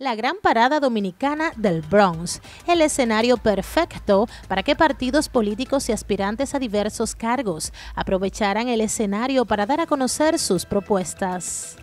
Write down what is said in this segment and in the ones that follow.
La gran parada dominicana del Bronx, el escenario perfecto para que partidos políticos y aspirantes a diversos cargos aprovecharan el escenario para dar a conocer sus propuestas.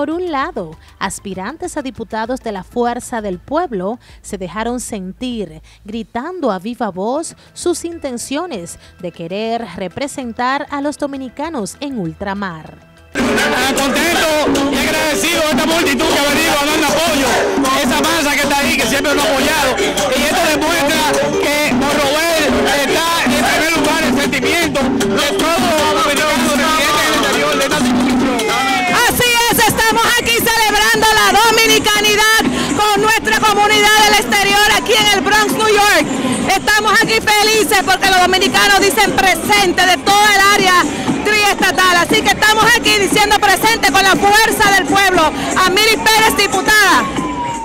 Por un lado, aspirantes a diputados de la Fuerza del Pueblo se dejaron sentir, gritando a viva voz sus intenciones de querer representar a los dominicanos en ultramar. Contento y agradecido a esta multitud que ha venido a aquí en el Bronx, New York. Estamos aquí felices porque los dominicanos dicen presente de toda el área triestatal. Así que estamos aquí diciendo presente con la fuerza del pueblo. Amiri Pérez, diputada.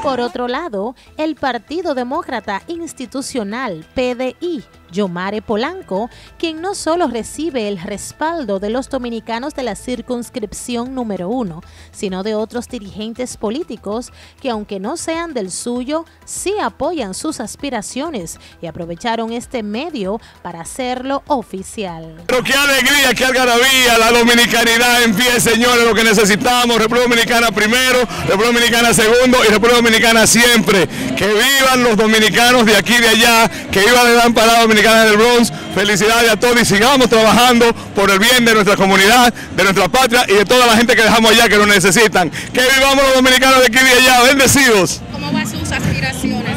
Por otro lado, el Partido Demócrata Institucional, PDI, Yomare Polanco, quien no solo recibe el respaldo de los dominicanos de la circunscripción número uno, sino de otros dirigentes políticos que aunque no sean del suyo, sí apoyan sus aspiraciones y aprovecharon este medio para hacerlo oficial. Pero qué alegría, qué algarabía, la dominicanidad en pie, señores, lo que necesitamos, República Dominicana primero, República Dominicana segundo y República Dominicana siempre. Que vivan los dominicanos de aquí y de allá, que vivan la Dominicana del Bronx. Felicidades a todos y sigamos trabajando por el bien de nuestra comunidad, de nuestra patria y de toda la gente que dejamos allá que lo necesitan. Que vivamos los dominicanos de aquí y de allá, bendecidos. ¿Cómo van sus aspiraciones,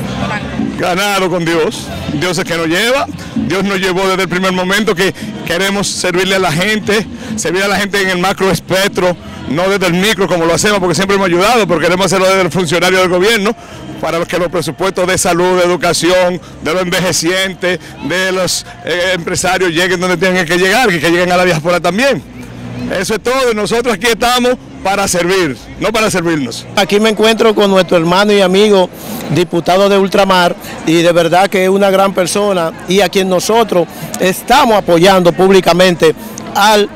Ganado con Dios. Dios es que nos lleva. Dios nos llevó desde el primer momento que queremos servirle a la gente, servir a la gente en el macro espectro, no desde el micro como lo hacemos porque siempre hemos ayudado, pero queremos hacerlo desde el funcionario del gobierno para que los presupuestos de salud, de educación, de los envejecientes, de los eh, empresarios lleguen donde tienen que llegar, que, que lleguen a la diáspora también. Eso es todo, nosotros aquí estamos para servir, no para servirnos. Aquí me encuentro con nuestro hermano y amigo, diputado de Ultramar, y de verdad que es una gran persona y a quien nosotros estamos apoyando públicamente al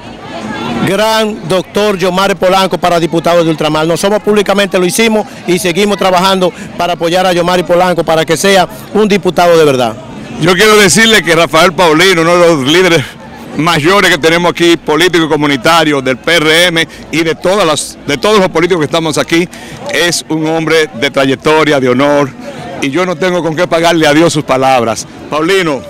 gran doctor Yomar Polanco para diputado de Ultramar. Nosotros públicamente lo hicimos y seguimos trabajando para apoyar a Yomar Polanco para que sea un diputado de verdad. Yo quiero decirle que Rafael Paulino, uno de los líderes mayores que tenemos aquí, políticos y comunitarios del PRM y de, todas las, de todos los políticos que estamos aquí, es un hombre de trayectoria, de honor, y yo no tengo con qué pagarle a Dios sus palabras. Paulino,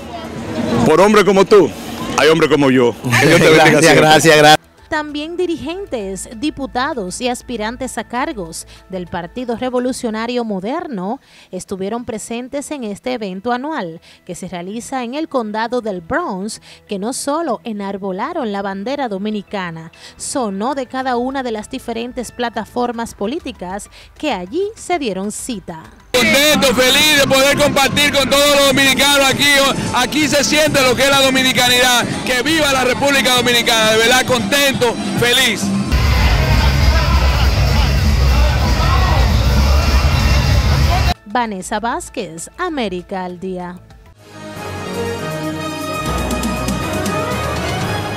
por hombre como tú, hay hombre como yo. gracias, gracias, gracias. También dirigentes, diputados y aspirantes a cargos del Partido Revolucionario Moderno estuvieron presentes en este evento anual que se realiza en el condado del Bronx, que no solo enarbolaron la bandera dominicana, sonó de cada una de las diferentes plataformas políticas que allí se dieron cita. Contento, feliz de poder compartir con todos los dominicanos aquí. Aquí se siente lo que es la dominicanidad. Que viva la República Dominicana. De verdad, contento, feliz. Vanessa Vázquez, América al Día.